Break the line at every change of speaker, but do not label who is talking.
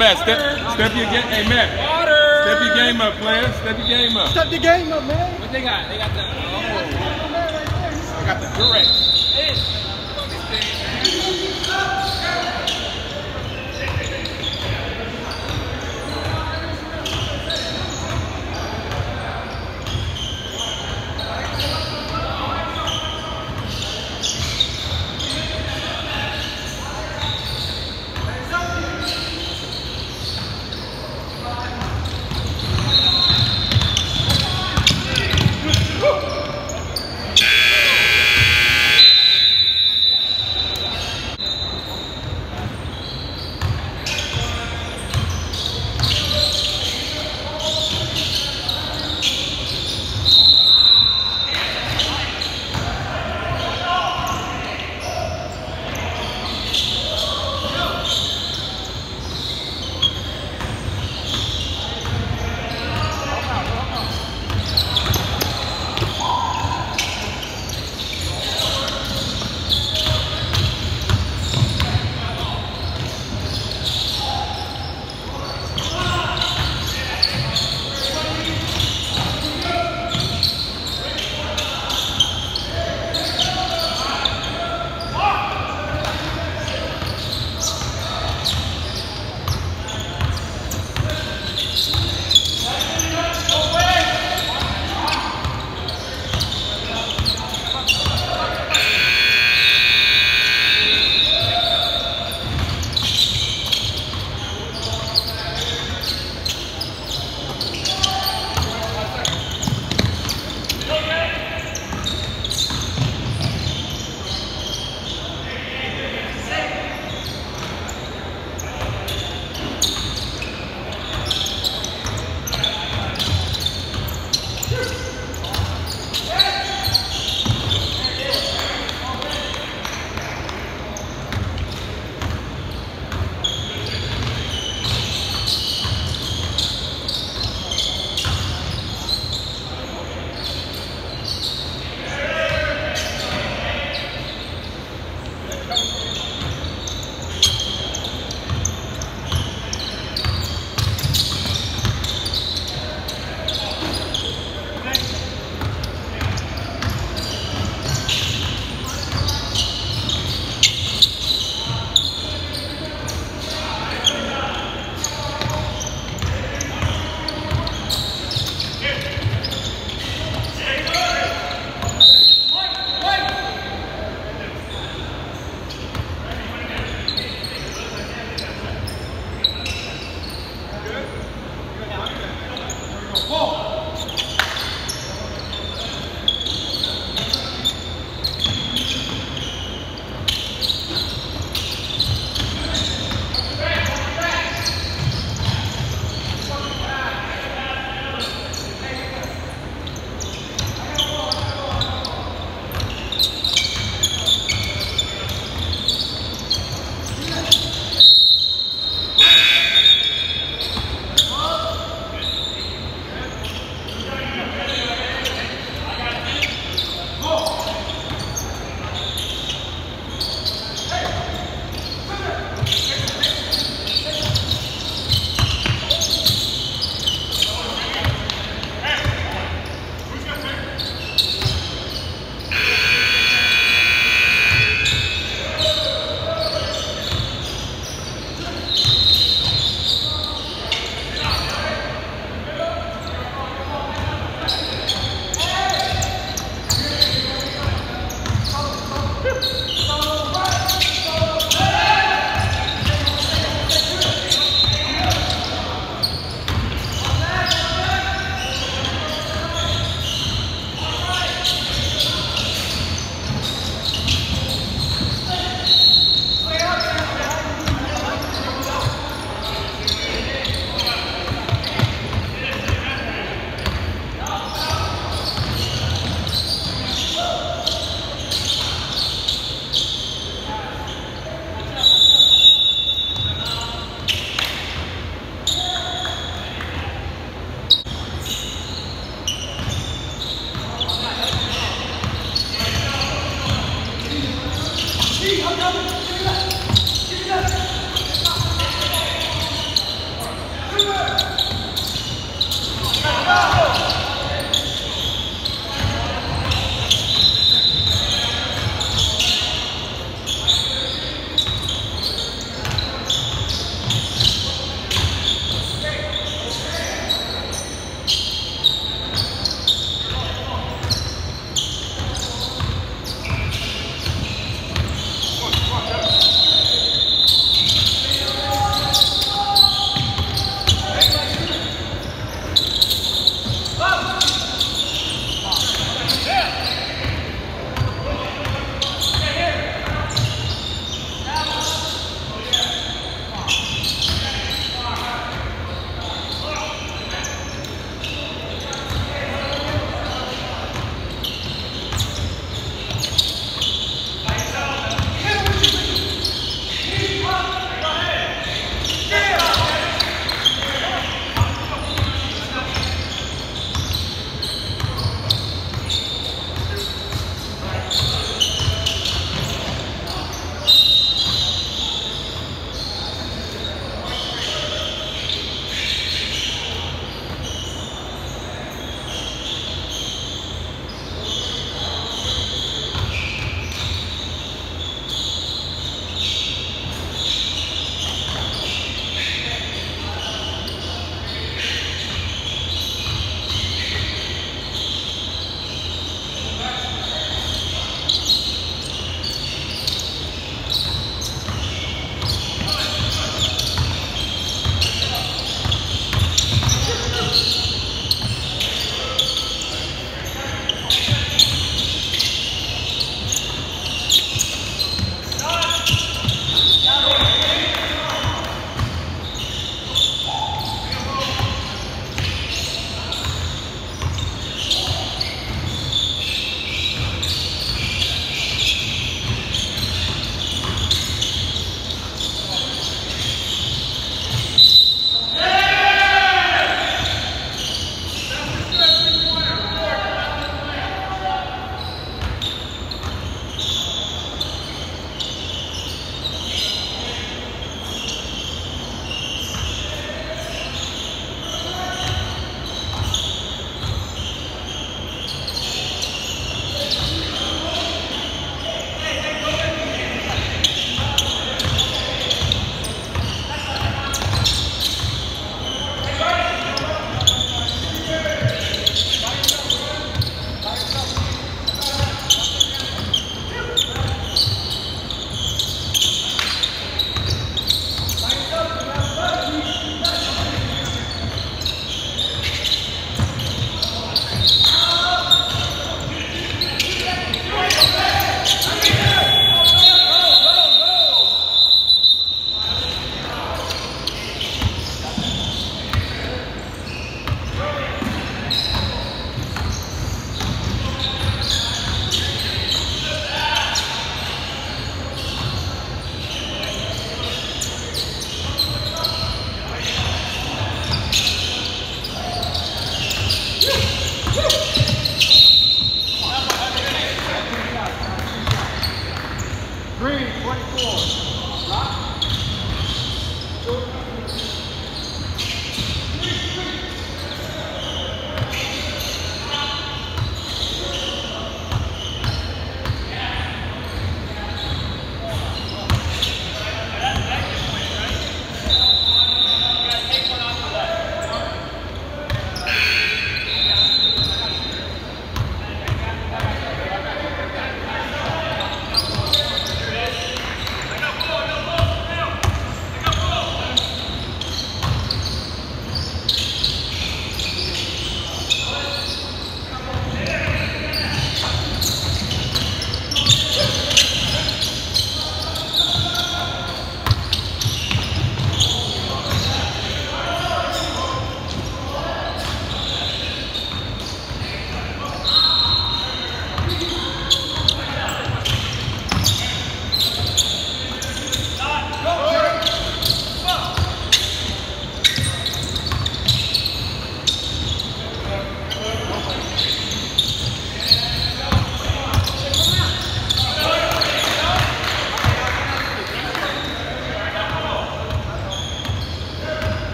Matt. Step, step your game. Hey, Matt.
Water.
Step your game up, player. Step your game up.
Step your game up, man.
What they got? They got the. Oh.
I got the Durex.